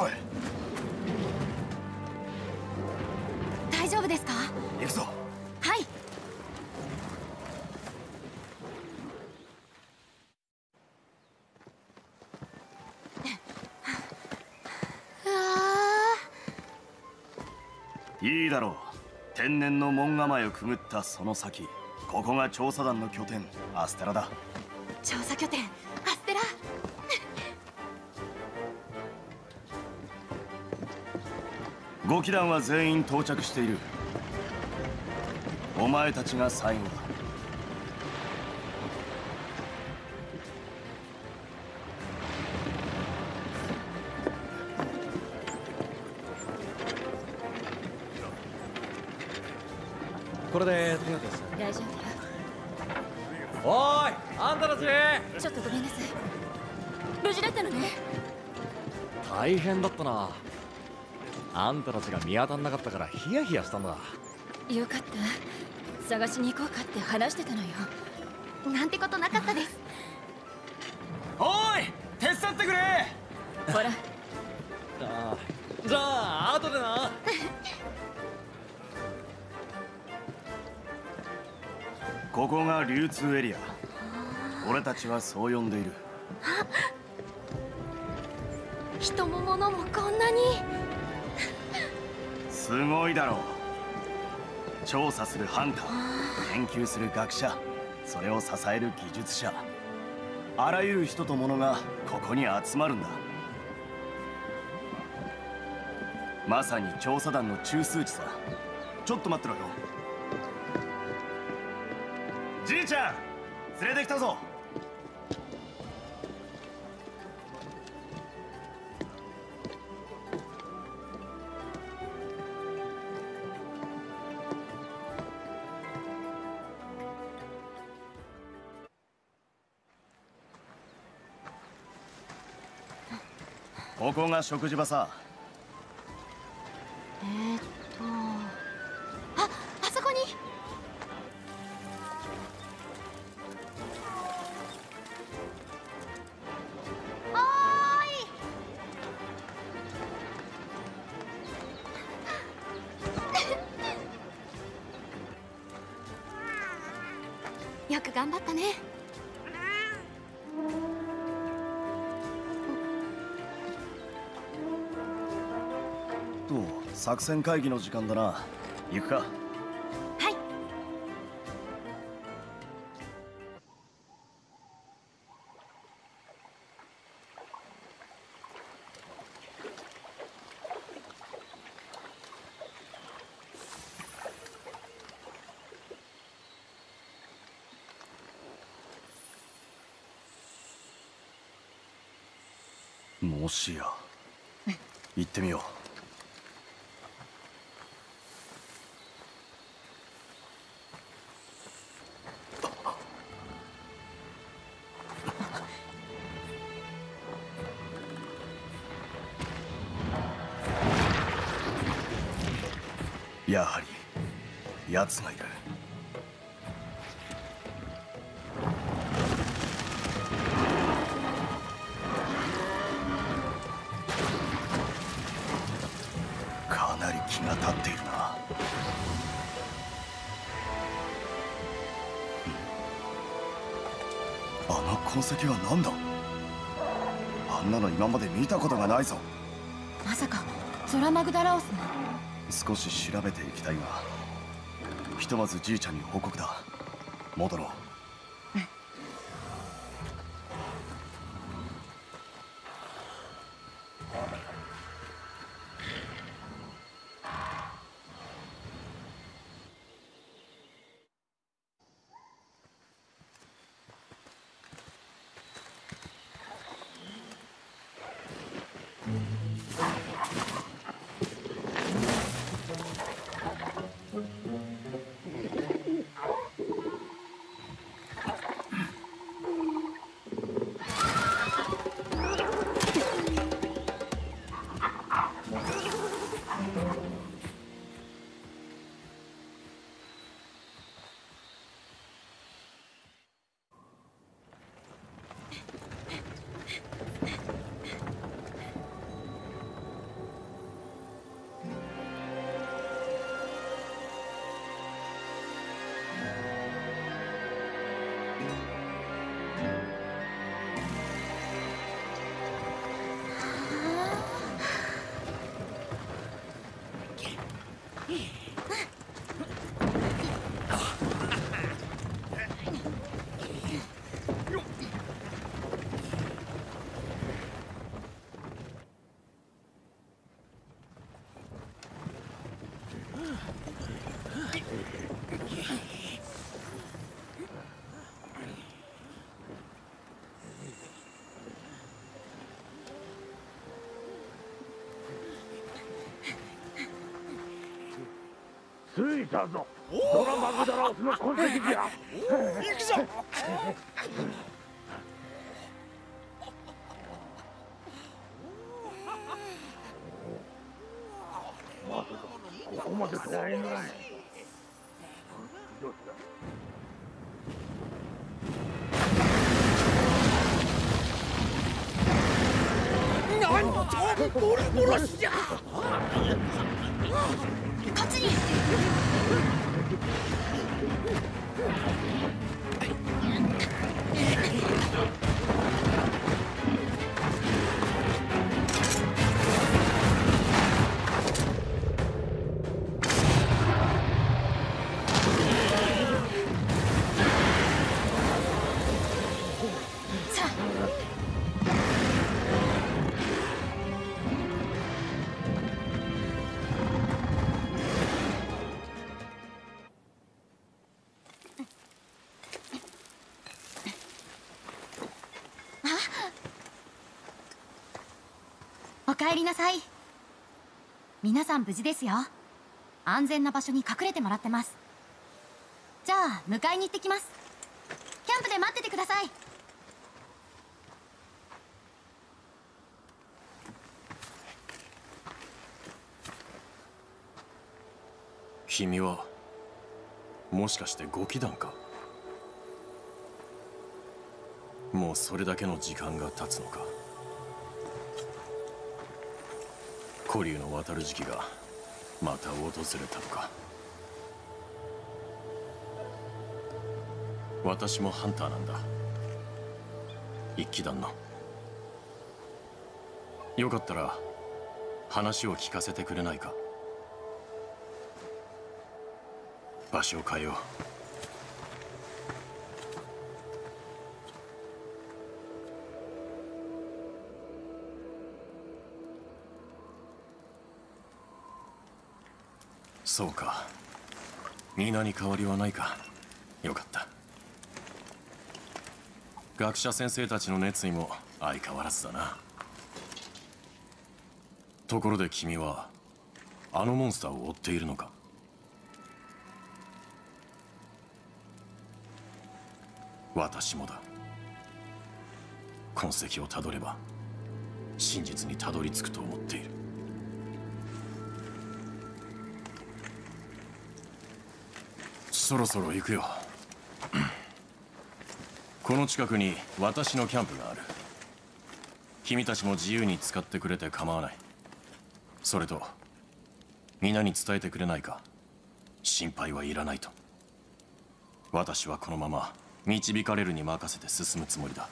おい。大丈夫ですか？行くぞ。はい。いいだろう。天然の門構えをくぐったその先。ここが調査団の拠点。アステラだ。ー調査拠点5機団は全員到着している。お前たちが最後だ。これで手当てす。る大丈おーいあんたたち。夫ちょっとごめんなさい。無事だったのね。大変だったなあんたたちが見当たんなかったからヒヤヒヤしたんだ。よかった。探しに行こうかって話してたのよ。なんてことなかったです。おい手伝ってくれ。ほら。ああじゃあ後でな。ここが流通エリア。俺たちはそう呼んでいる。人すごいだろう。調査するハンター研究する学者それを支える技術者あらゆる人と物がここに集まるんだ。まさに調査団の中枢地さ。ちょっと待ってろよ。じいちゃん連れてきたぞ。ここが食事場さ。作戦会議の時間だな。行くか。はい。もしや。行ってみようやはり奴がいるかなり気が立っているな。あの痕跡は何だ？あんなの今まで見たことがないぞ。まさかゾラマグダラオスの少し調べていきたいがひとまずじいちゃんに報告だ。戻ろう。着いたぞ。ドラマグダラオスの痕跡じゃ。行くぞ。まさかここまでとは思えないどうしたこっちにりなさい。皆さん無事ですよ。安全な場所に隠れてもらってます。じゃあ迎えに行ってきます。キャンプで待っててください。君はもしかしてご祈願か？もうそれだけの時間が経つのか？古竜の渡る時期がまた訪れたのか。私もハンターなんだ。一騎団の。よかったら話を聞かせてくれないか。場所を変えよう。そうか。皆に変わりはないか。よかった。学者先生たちの熱意も相変わらずだな。ところで君はあのモンスターを追っているのか？私もだ。痕跡をたどれば真実にたどり着くと思っている。そろそろ行くよ。この近くに私のキャンプがある。君たちも自由に使ってくれて構わない。それと皆に伝えてくれないか。心配はいらないと。私はこのまま導かれるに任せて進むつもりだ。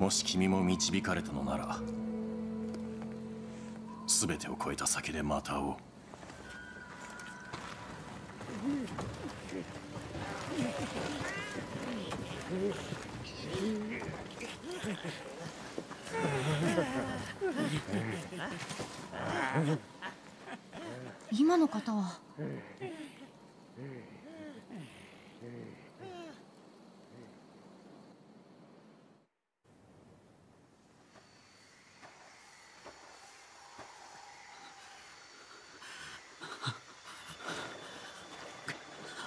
もし君も導かれたのなら全てを超えた先でまた会おう。今の方は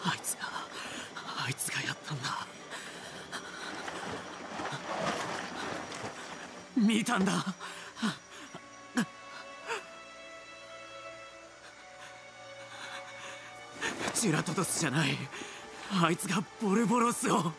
あいつがあいつがやったんだ見たんだ。ジュラトトスじゃない。あいつがボルボロスを。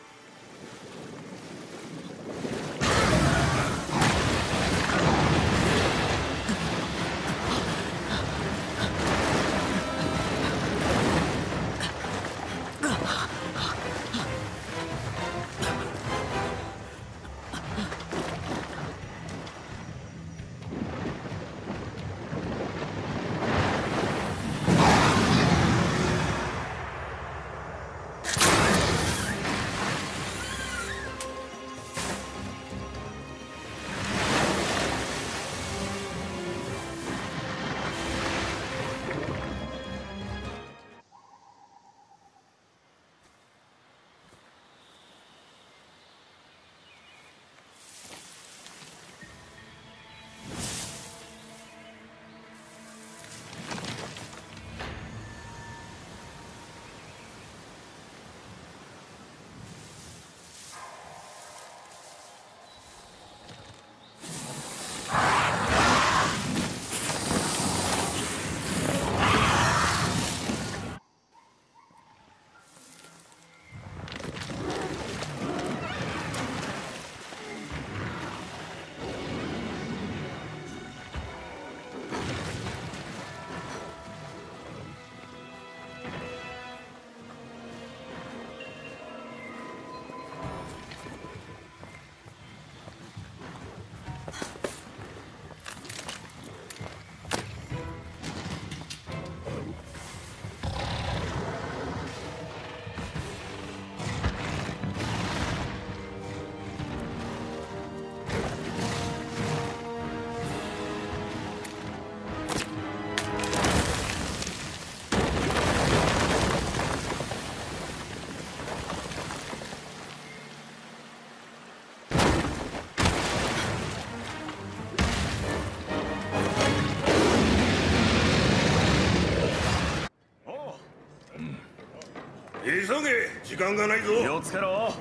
急げ。時間がないぞ。気をつけろ。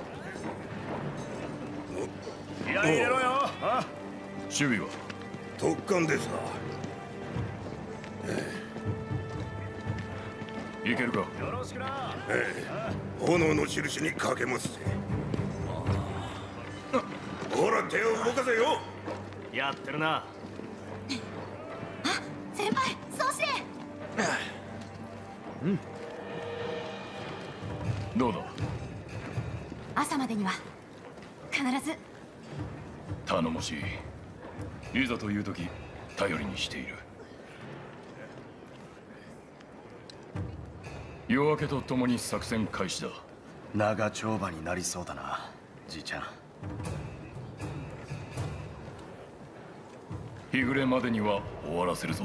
気合い入れろよ。あ。守備は？特艦でさいけるか？よろしくな。炎の印にかけますぜ。ほら手を動かせよ。やってるな。先輩そうして。どうもしいいざという時頼りにしている。夜明けとともに作戦開始だ。長丁場になりそうだなじいちゃん。日暮れまでには終わらせるぞ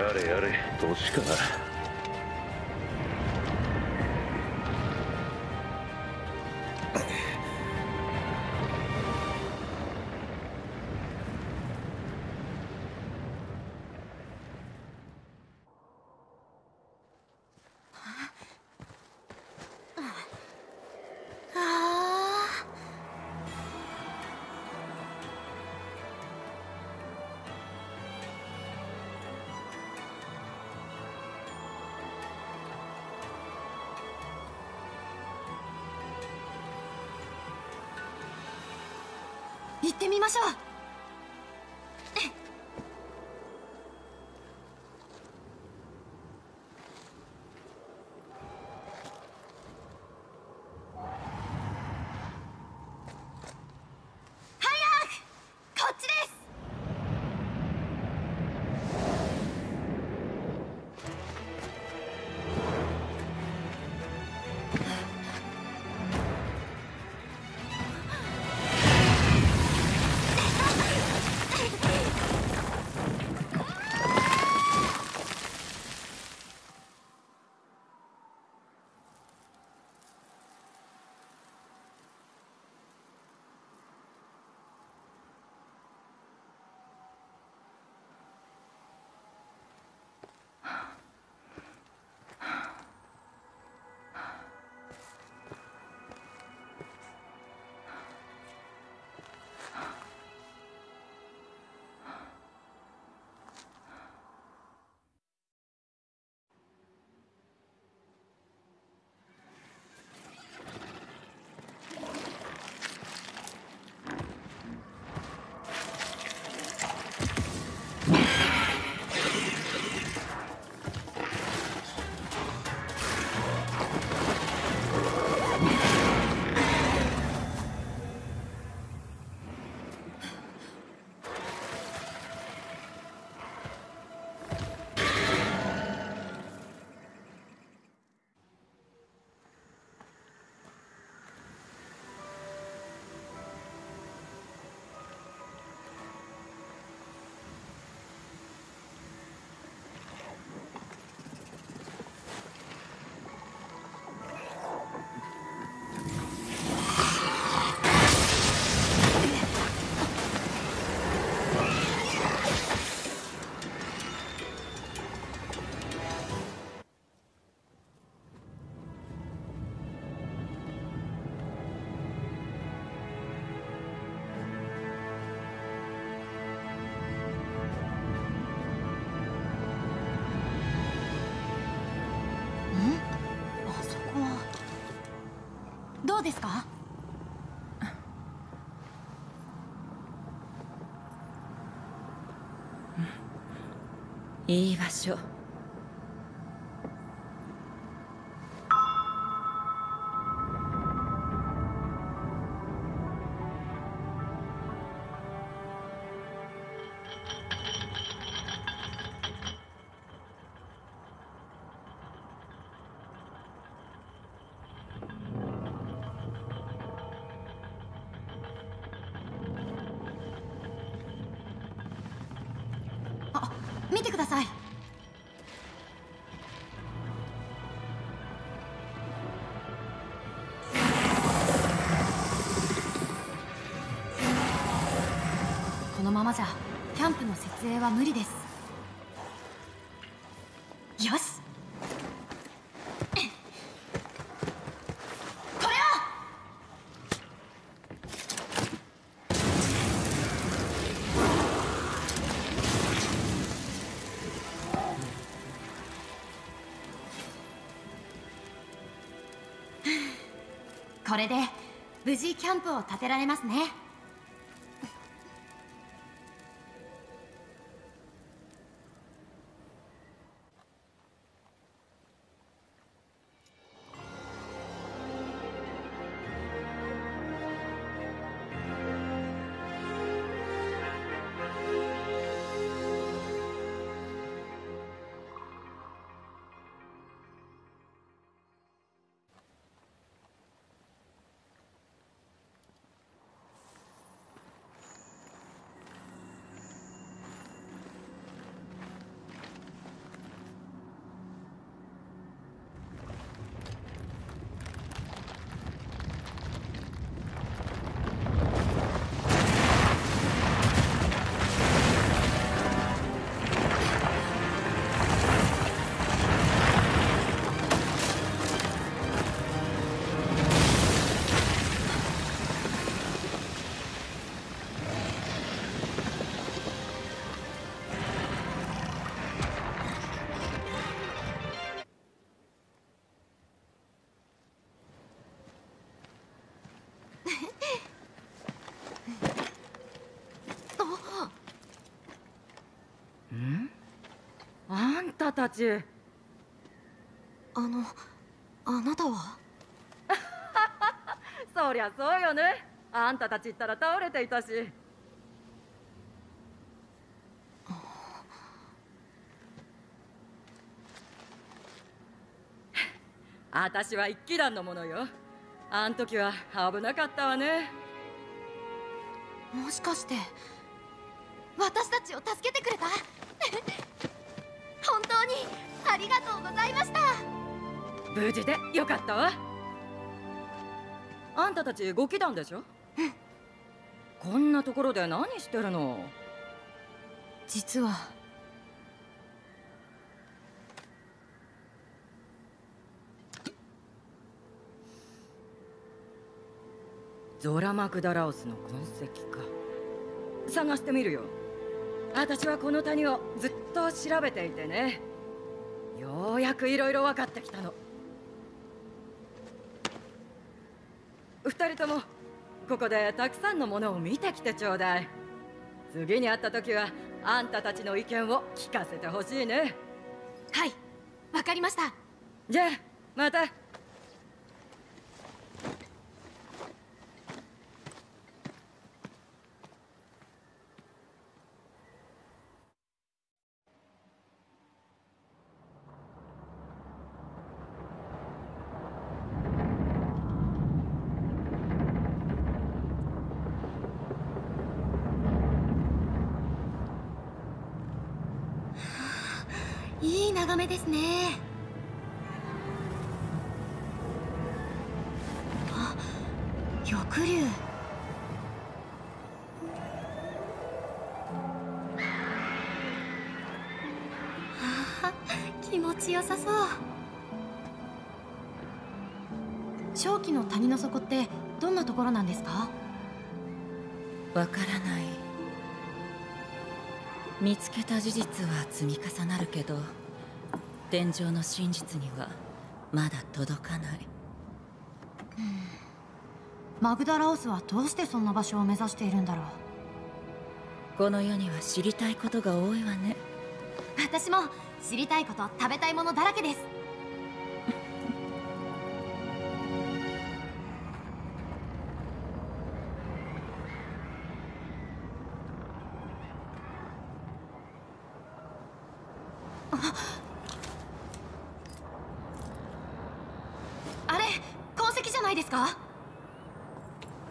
やれやれ。年かな行ってみましょう。いい場所。は無理です。よし。これを！これで無事キャンプを建てられますね。たたち。あのあなたは？そりゃそうよね。あんたたちったら倒れていたし。私は一騎団のものよ。あん時は危なかったわね。もしかして私たちを助けてくれた？本当にありがとうございました。無事でよかったわ。あんたたちご騎団でしょ？こんなところで何してるの？実は。ゾラマクダラオスの痕跡か。探してみるよ私はこの谷をずっと調べていてね。ようやくいろいろ分かってきたの。二人ともここでたくさんのものを見てきてちょうだい。次に会った時はあんたたちの意見を聞かせてほしいね。はいわかりました。じゃあまたいい眺めですね。あ翼竜。あ気持ちよさそう。正気の谷の底ってどんなところなんですか？わからない。見つけた事実は積み重なるけど。天井の真実にはまだ届かない。マグダラオスはどうしてそんな場所を目指しているんだろう。この世には知りたいことが多いわね。私も知りたいこと食べたいものだらけです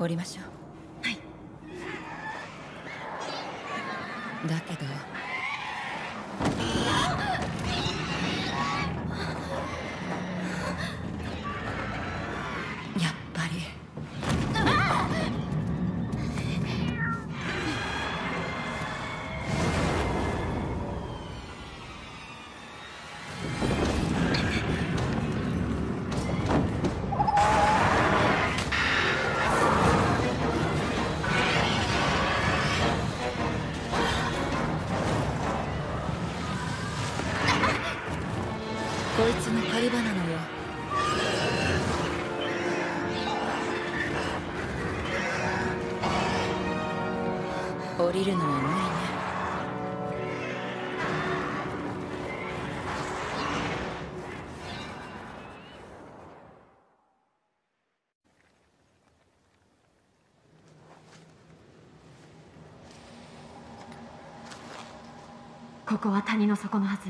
りましょう。はい。だけどここは谷の底のはず。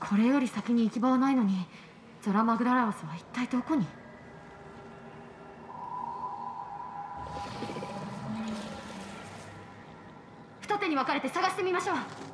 これより先に行き場はないのにゾラマグダラオスは一体どこに？二手に分かれて探してみましょう。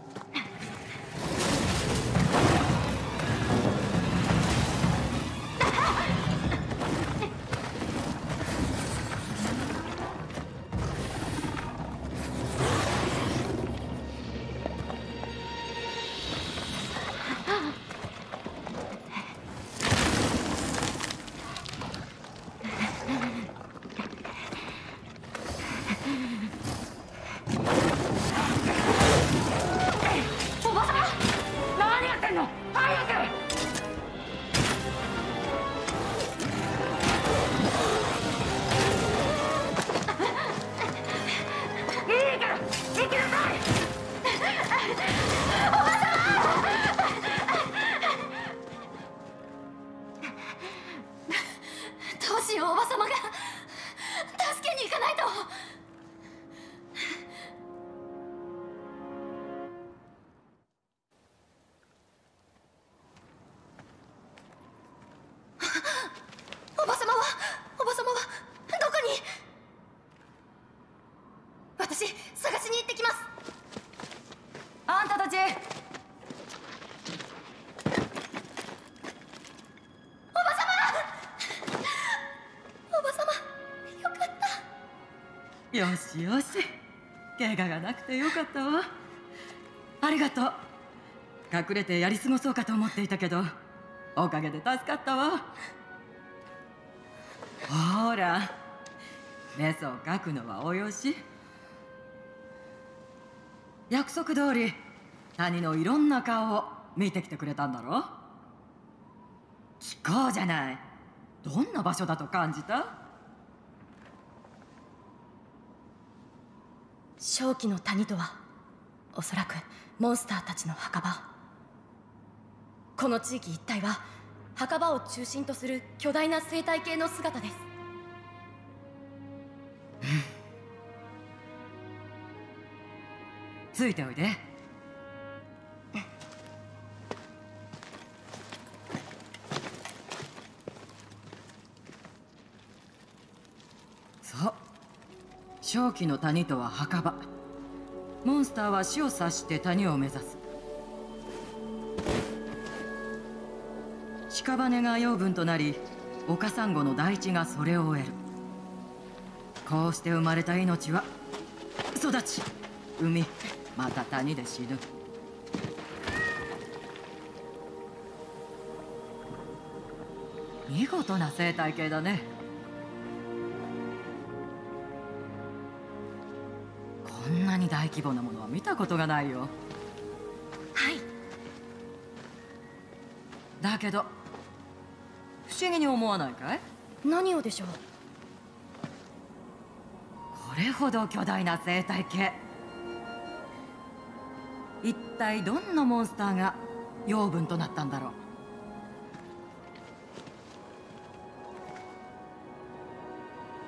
よしよし。怪我がなくてよかったわ。ありがとう。隠れてやり過ごそうかと思っていたけどおかげで助かったわ。ほら。メスを描くのはおよし。約束通り谷のいろんな顔を見てきてくれたんだろ。聞こうじゃない。どんな場所だと感じた？正気の谷とはおそらくモンスターたちの墓場。この地域一帯は墓場を中心とする巨大な生態系の姿です。ついておいで。正気の谷とは墓場。モンスターは死を察して谷を目指す。屍が養分となり岡サンゴの大地がそれを得る。こうして生まれた命は育ち海また谷で死ぬ。見事な生態系だね。大規模なものは見たことがないよ。はい。だけど不思議に思わないかい？何をでしょう？これほど巨大な生態系。一体どんなモンスターが養分となったんだろ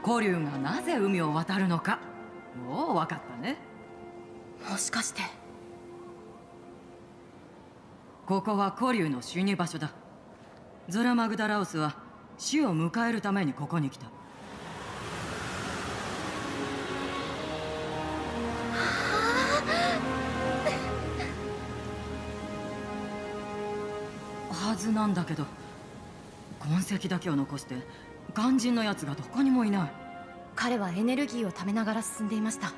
う？古竜がなぜ海を渡るのか。もう分かったねもしかして。ここは古竜の死に場所だ。ゾラマグダラウスは死を迎えるためにここに来た。はずなんだけど。痕跡だけを残して肝心のやつがどこにもいない。彼はエネルギーをためながら進んでいました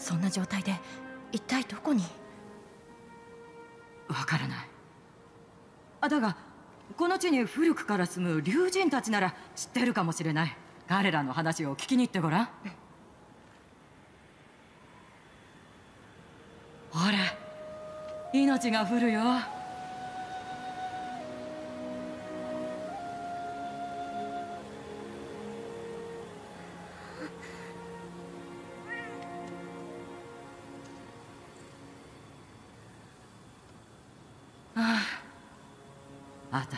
そんな状態で一体どこに？わからない。あだがこの地に古くから住む竜人たちなら知ってるかもしれない。彼らの話を聞きに行ってごらん、ほら命が降るよ。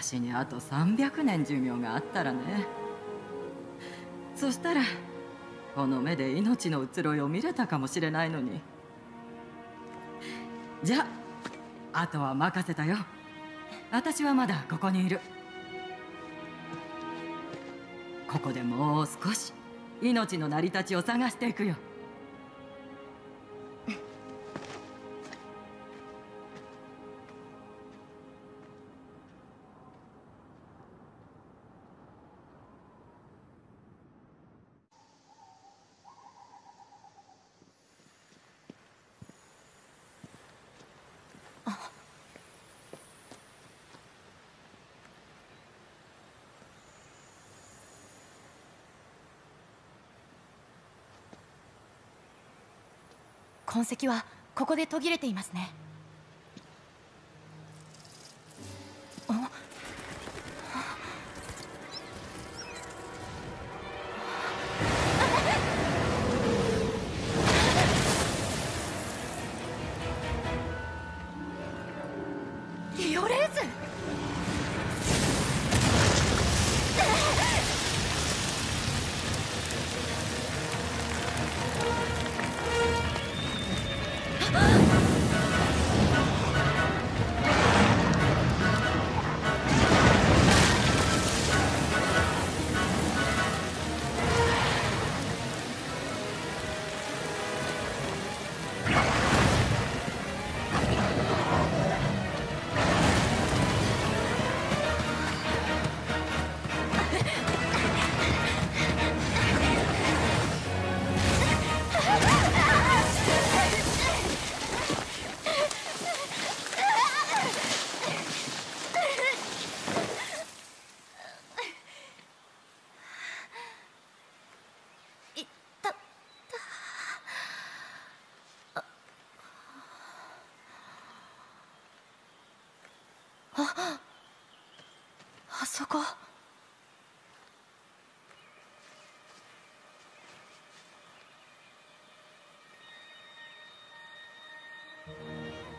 私にあと300年寿命があったらね。そしたらこの目で命の移ろいを見れたかもしれないのに。じゃああとは任せたよ。私はまだここにいる。ここでもう少し命の成り立ちを探していくよ。痕跡はここで途切れていますね。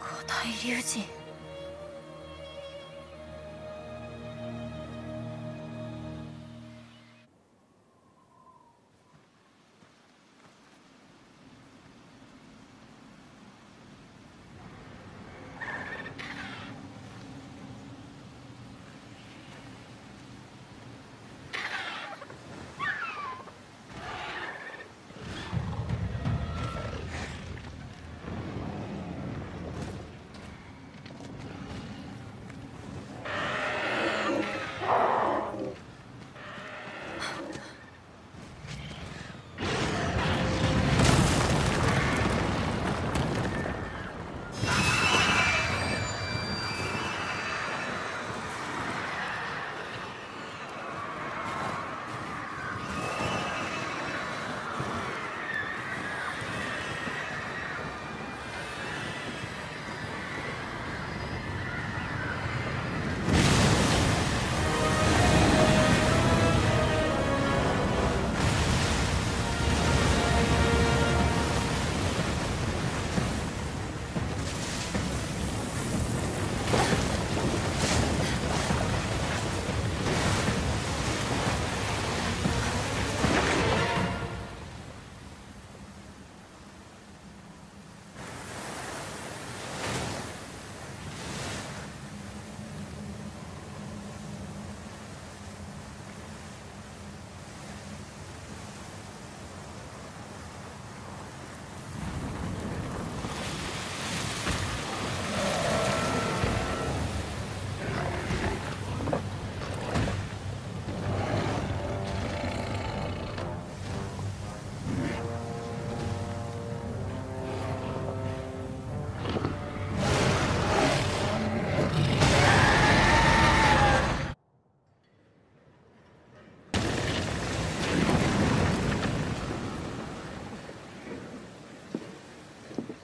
古代龍神。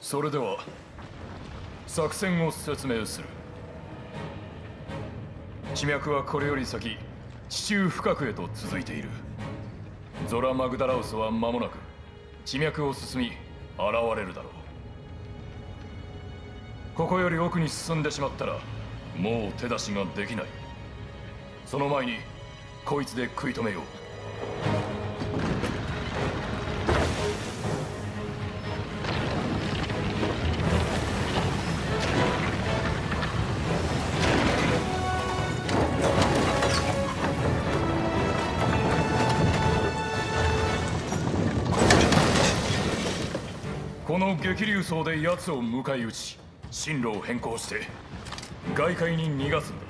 それでは作戦を説明する。地脈はこれより先地中深くへと続いている。ゾラ・マグダラウスは間もなく地脈を進み現れるだろう。ここより奥に進んでしまったらもう手出しができない。その前にこいつで食い止めよう。の激流層で奴を迎え撃ち進路を変更して外界に逃がすんだ。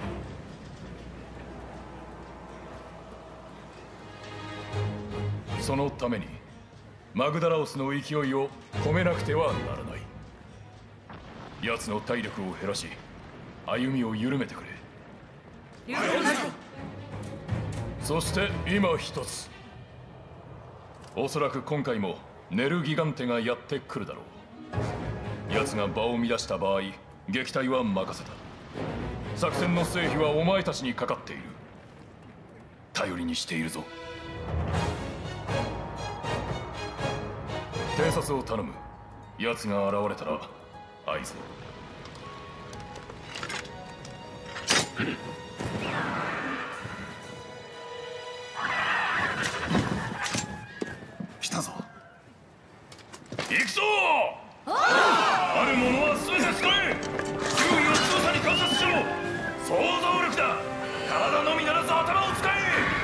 そのためにマグダラオスの勢いを止めなくてはならない。奴の体力を減らし歩みを緩めてくれ。そして今一つ。おそらく今回もネルギガンテがやってくるだろう奴が場を乱した場合撃退は任せた。作戦の成否はお前たちにかかっている。頼りにしているぞ。偵察を頼む。奴が現れたら合図を来たぞ。行くぞあるものは全て使え周囲を強さに観察しろ。想像力だ。体のみならず頭を使え。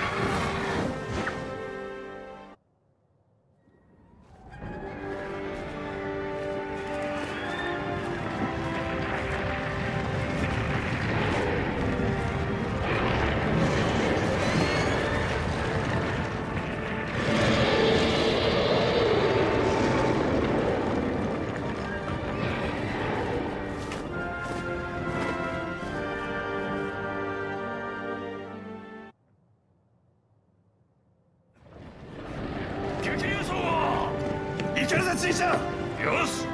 はいけるぜちいちゃんよし。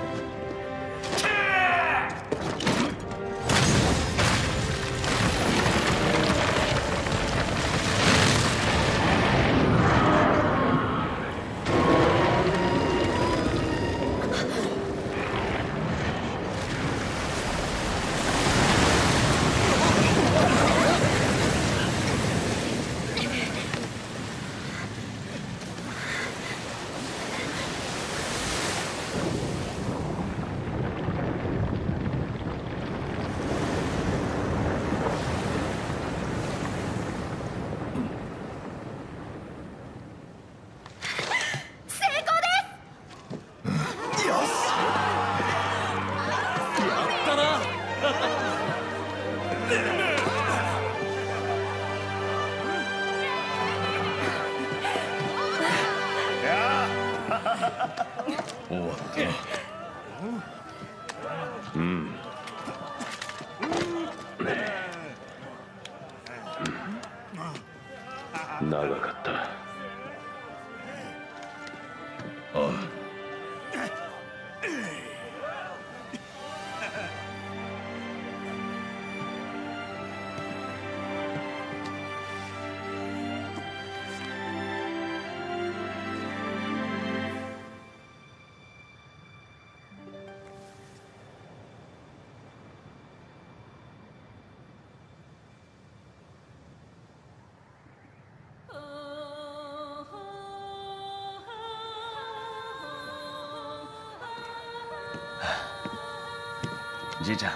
じいちゃん。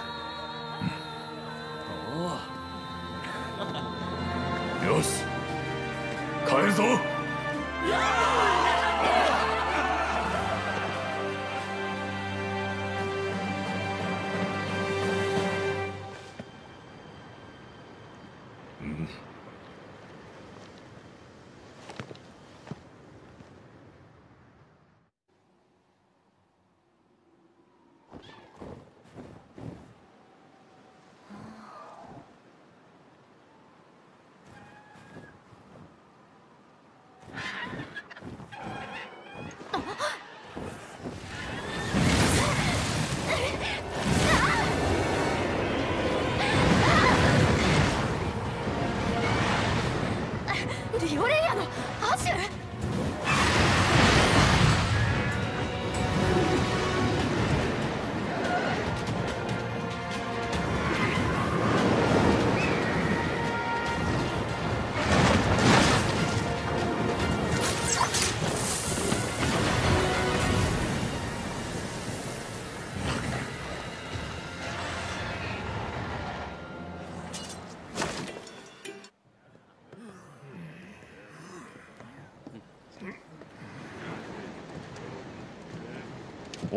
うん。よし。帰るぞ。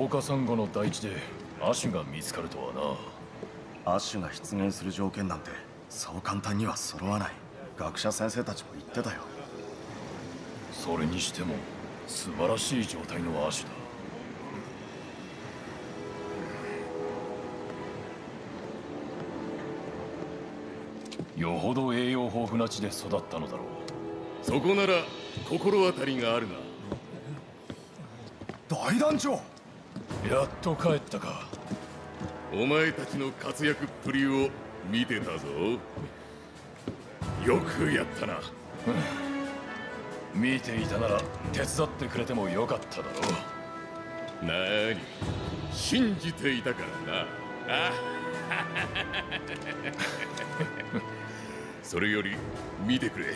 岡サンゴの大地でアシュが見つかるとはアッシュが出現する条件なんてそう簡単には揃わない。学者先生たちも言ってたよ。なそれにしても素晴らしい状態のアシュだ。よほど栄養豊富な地で育ったのだろう。そこなら心当たりがあるな。大団長やっと帰ったか。お前たちの活躍っぷりを見てたぞ。よくやったな。見ていたなら手伝ってくれてもよかっただろう。なーに。信じていたからな。あ それより見てくれ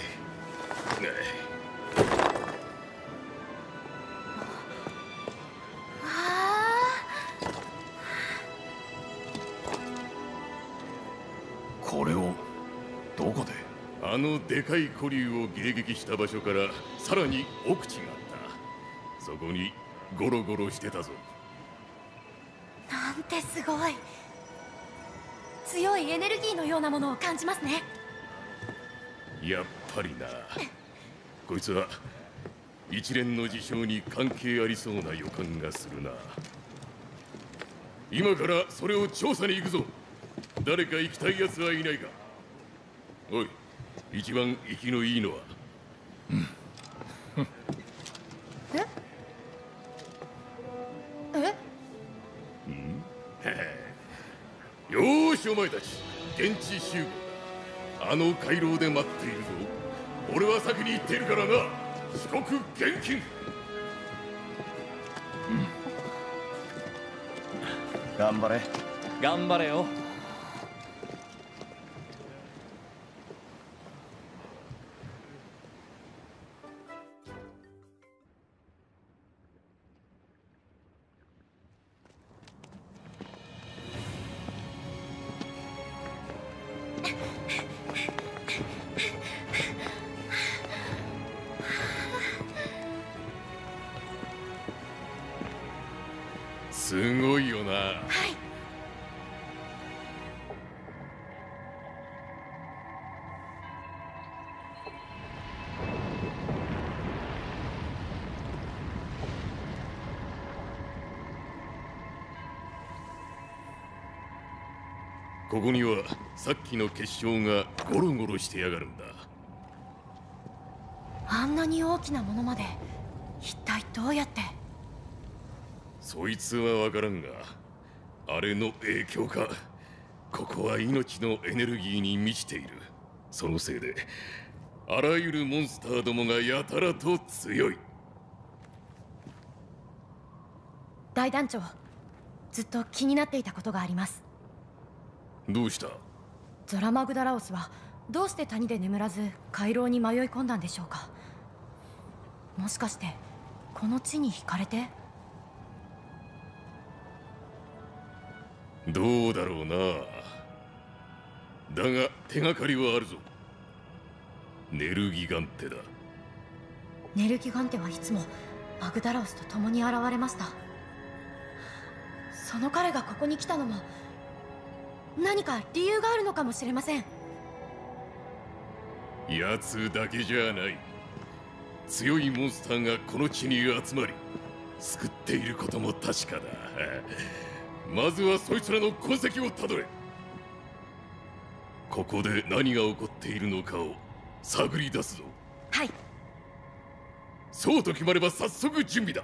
のでかい古竜を迎撃した場所からさらに奥地があった。そこにゴロゴロしてたぞ。なんてすごい。強いエネルギーのようなものを感じますね。やっぱりな。こいつは一連の事象に関係ありそうな予感がするな。今からそれを調査に行くぞ。誰か行きたい奴はいないか。おい一番生きのいいのは？え？よーしお前たち。現地集合。だあの回廊で待っているぞ。俺は先に行っているからな。遅刻厳禁。頑張れ。頑張れよごいよな。はい。ここにはさっきの結晶がゴロゴロしてやがるんだ。あんなに大きなものまで一体どうやってそいつはわからんがあれの影響か。ここは命のエネルギーに満ちている。そのせいであらゆるモンスターどもがやたらと強い。大団長ずっと気になっていたことがあります。どうした？ゾラマグダラオスはどうして谷で眠らず回廊に迷い込んだんでしょうか？もしかしてこの地に惹かれて？どうだろうな。だが手がかりはあるぞ。ネルギガンテだ。ネルギガンテはいつもマグダラオスと共に現れました。その彼がここに来たのも何か理由があるのかもしれません。奴だけじゃない。強いモンスターがこの地に集まり救っていることも確かだまずはそいつらの痕跡をたどれ。ここで何が起こっているのかを探り出すぞ。はい。そうと決まれば早速準備だ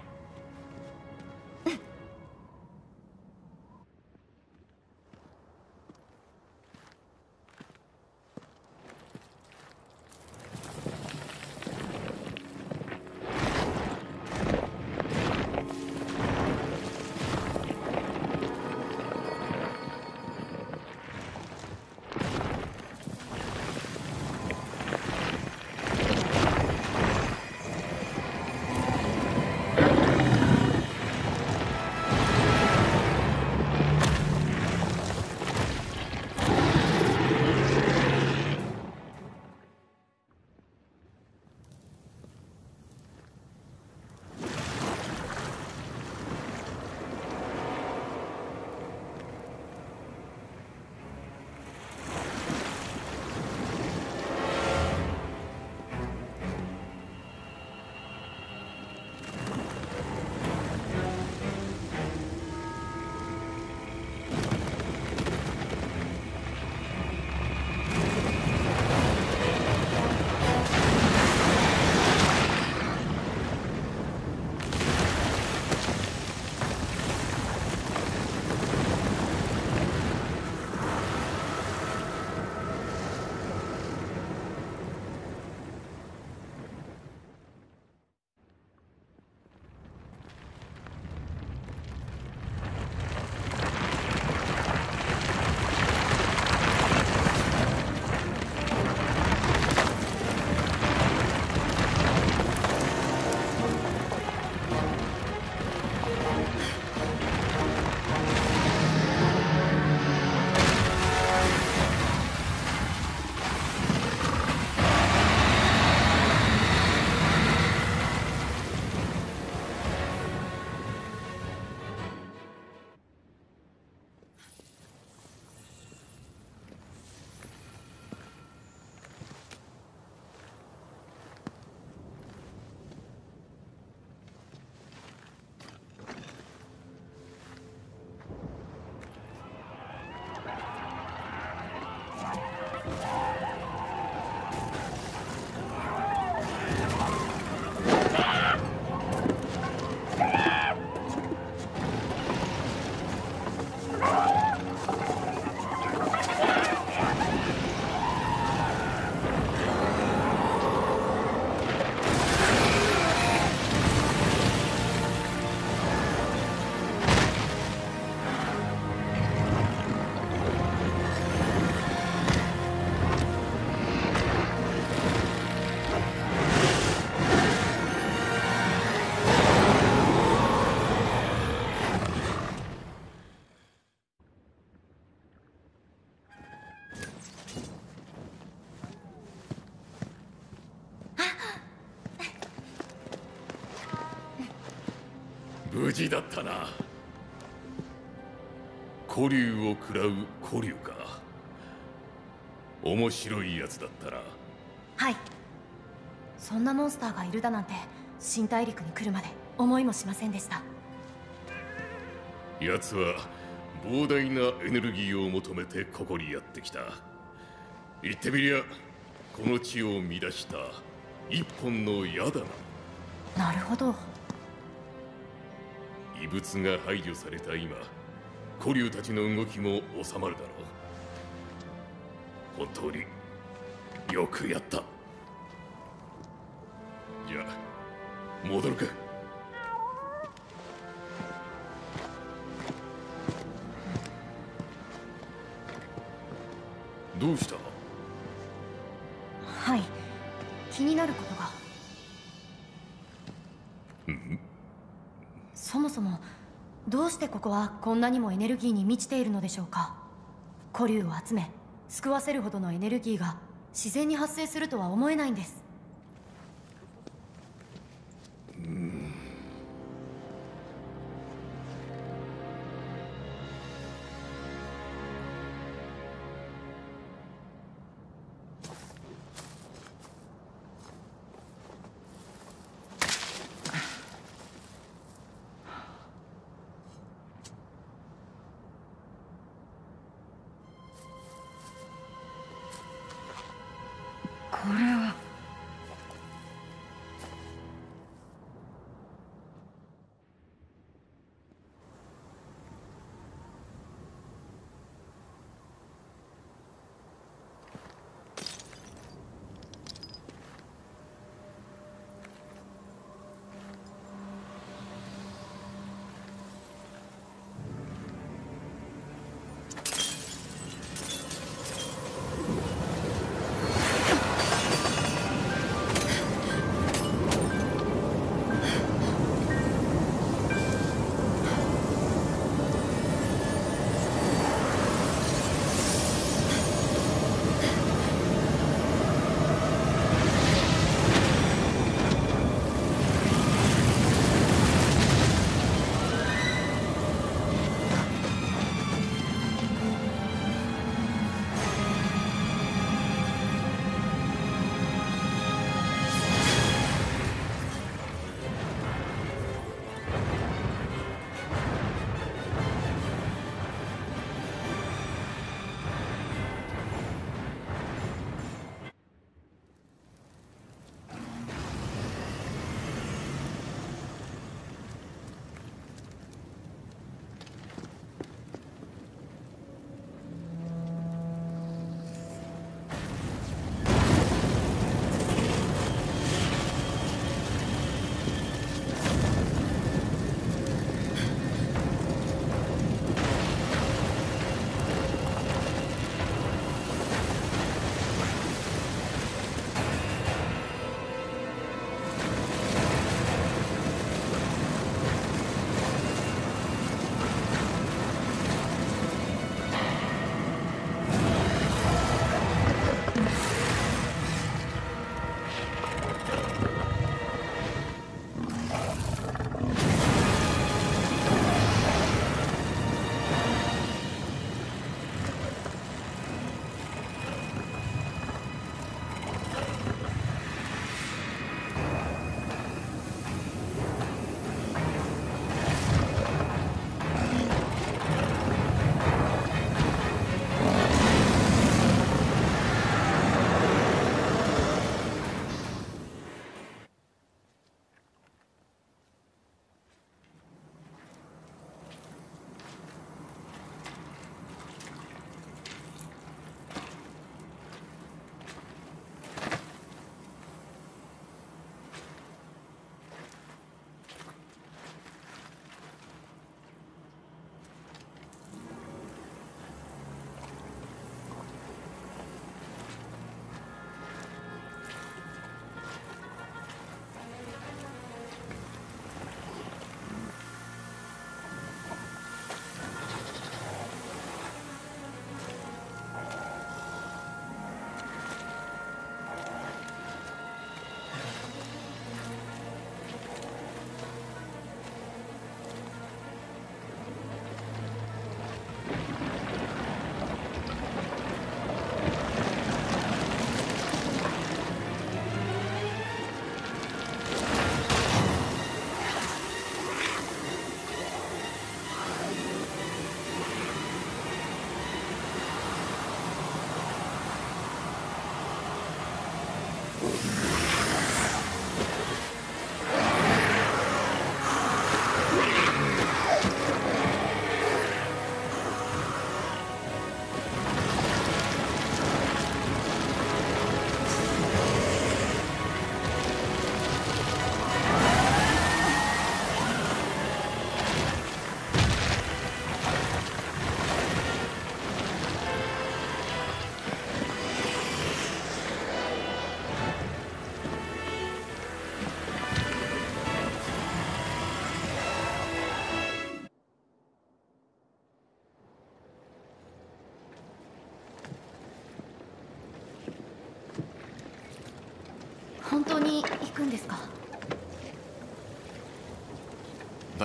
だったな。古竜を食らう古竜か。面白いやつだったな。はい。そんなモンスターがいるだなんて新大陸に来るまで思いもしませんでした。奴は膨大なエネルギーを求めてここにやってきた。言ってみりゃこの地を乱した一本の矢だな。なるほど異物が排除された今古竜たちの動きも収まるだろう。本当によくやった。じゃあ戻るか。どうした？はい。気になること。してここはこんなにもエネルギーに満ちているのでしょうか？古竜を集め救わせるほどのエネルギーが自然に発生するとは思えないんです。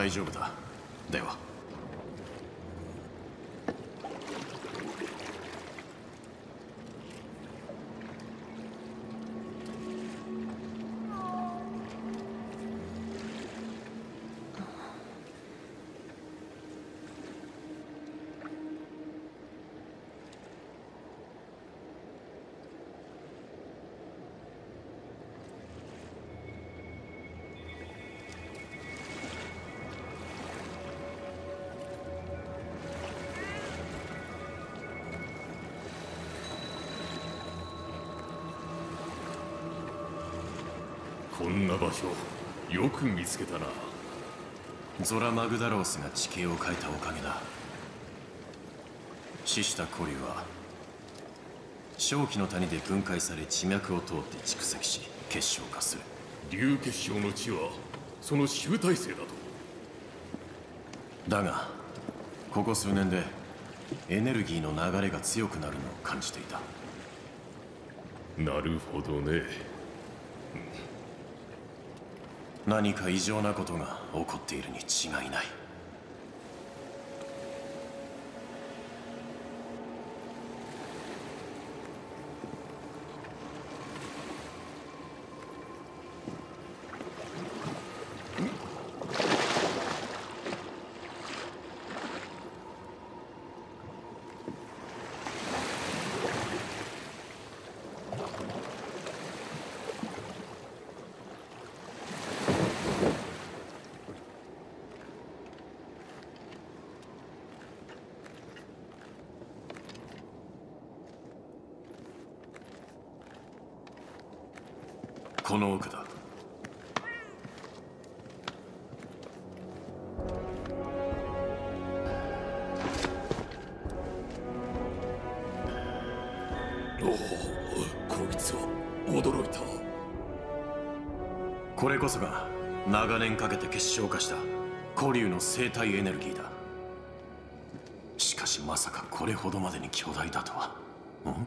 大丈夫だ。な場所よく見つけたな。ゾラ・マグダロースが地形を変えたおかげだ。死した古竜は正気の谷で分解され地脈を通って蓄積し結晶化する。竜結晶の地はその集大成だと。だがここ数年でエネルギーの流れが強くなるのを感じていた。なるほどね何か異常なことが起こっているに違いない。この奥だ。おおこいつは驚いた。これこそが長年かけて結晶化した古竜の生体エネルギーだ。しかしまさかこれほどまでに巨大だとはん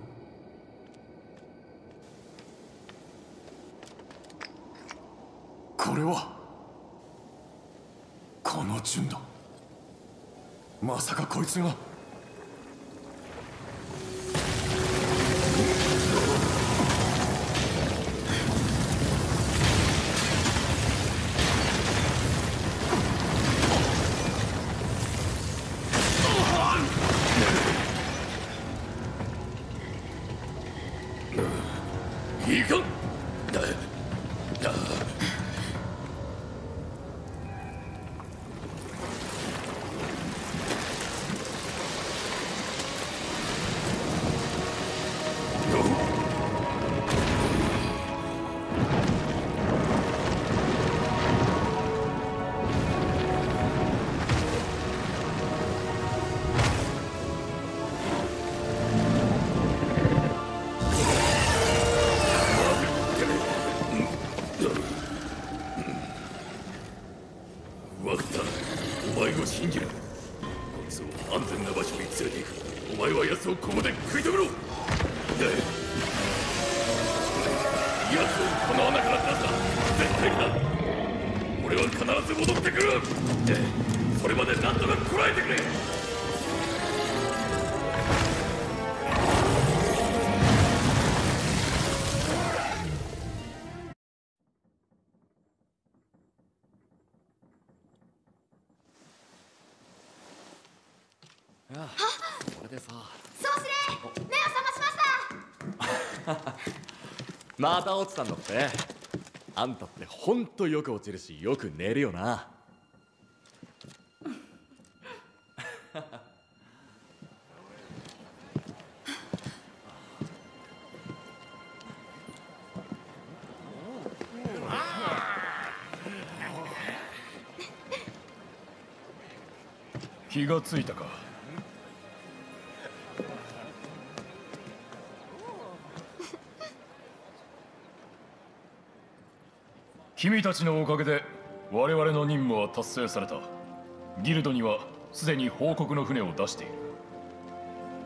これはこの純度まさかを信じる。こいつを安全な場所に連れて行く。お前は奴をここで食い止めろ。で奴をこの穴から出すな。絶対にな俺は必ず戻ってくる。それまで何とかこらえてくれ。また落ちたんだって。あんたってほんとよく落ちるしよく寝るよな。気がついたか。君たちのおかげで我々の任務は達成された。ギルドにはすでに報告の船を出している。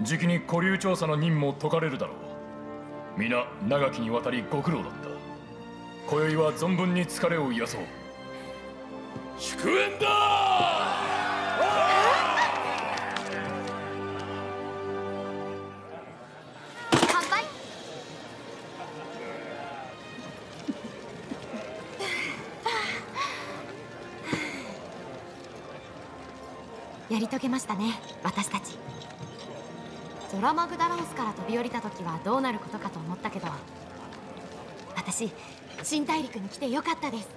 じきに古流調査の任務を解かれるだろう。皆長きにわたりご苦労だった。今宵は存分に疲れを癒そう。祝宴だやり遂げましたね私たち。ゾラマグダラオスから飛び降りた時はどうなることかと思ったけど私新大陸に来てよかったです。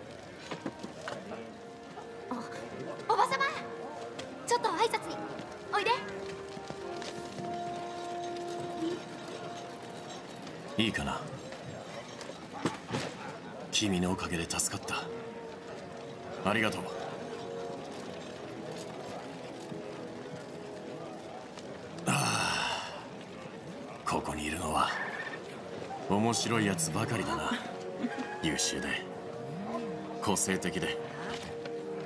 おおばさまちょっと挨拶においで。いいかな。君のおかげで助かった。ありがとうああここにいるのは面白いやつばかりだな。優秀で。個性的で。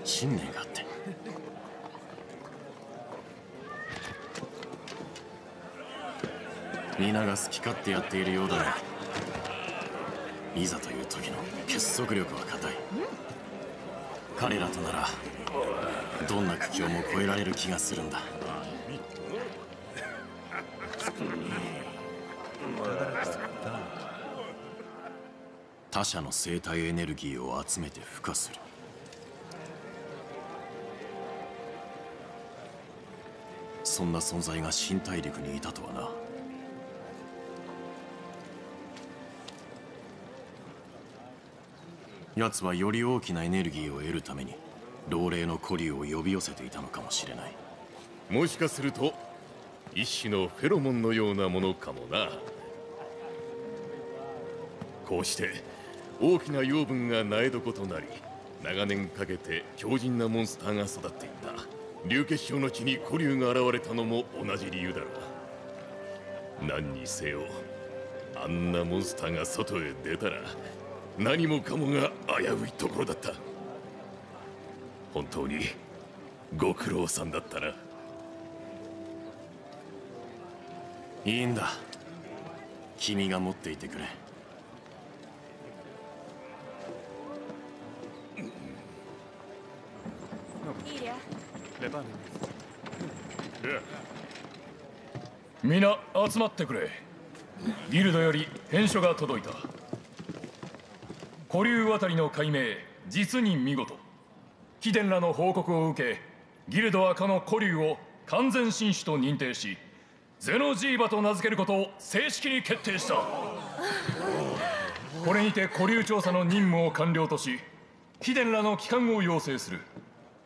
信念があって。皆が好き勝手やっているようだがいざという時の結束力は固い。彼らとならどんな苦境も越えられる気がするんだ。他者の生体エネルギーを集めて孵化する。そんな存在が新大陸にいたとはな。奴はより大きなエネルギーを得るために老齢の古竜を呼び寄せていたのかもしれない。もしかすると一種のフェロモンのようなものかもな。こうして大きな養分が苗床となり長年かけて強靭なモンスターが育っていった。竜結晶の地に古竜が現れたのも同じ理由だろう。何にせよあんなモンスターが外へ出たら何もかもが危ういところだった。本当にご苦労さんだったな。いいんだ。君が持っていてくれ。皆集まってくれ。ギルドより返書が届いた。古流渡りの解明実に見事。貴殿らの報告を受けギルド赤の古流を完全新種と認定しゼノジーバと名付けることを正式に決定した。これにて古流調査の任務を完了とし貴殿らの帰還を要請する。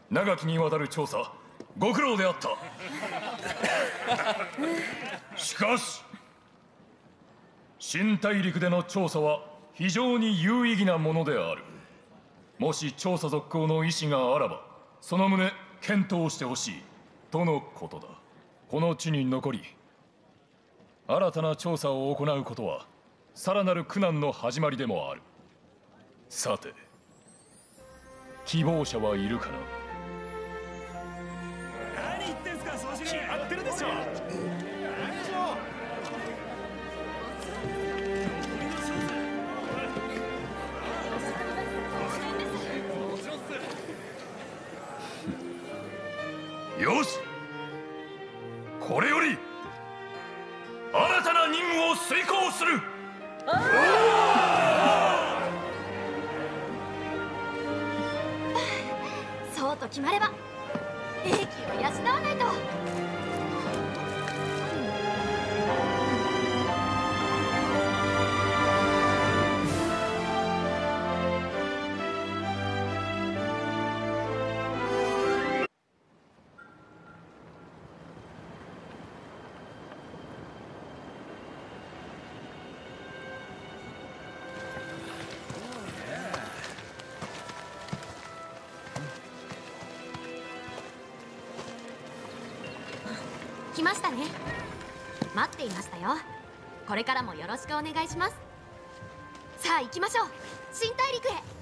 長きにわたる調査ご苦労であった。しかし新大陸での調査は非常に有意義なものである。もし調査続行の意思があらばその旨検討してほしいとのことだ。この地に残り新たな調査を行うことはさらなる苦難の始まりでもある。さて希望者はいるかな？よし。これより新たな任務を遂行する。そうと決まれば英気を養わないと。これからもよろしくお願いします。さあ行きましょう。新大陸へ。